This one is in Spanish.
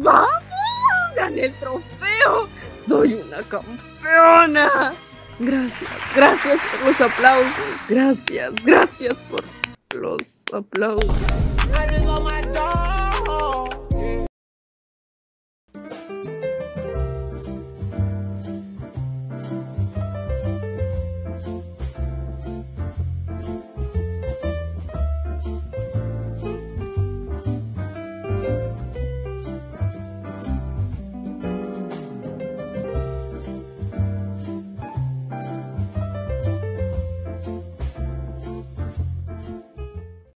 ¡Vamos! ¡Gané el trofeo! ¡Soy una campeona! Gracias, gracias por los aplausos. Gracias, gracias por los aplausos.